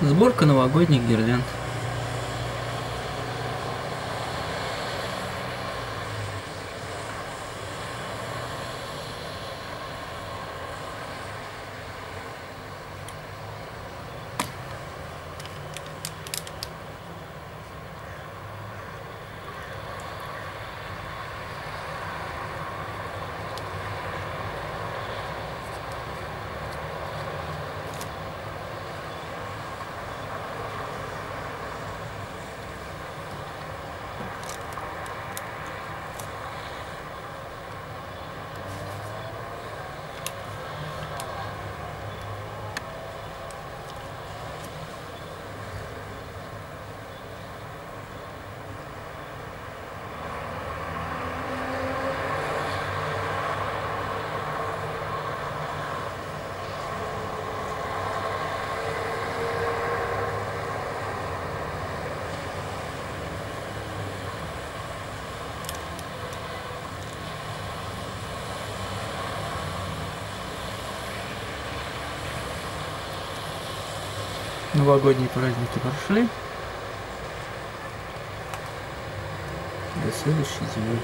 Сборка новогодних гирлянд Новогодние праздники прошли. До следующей зимы.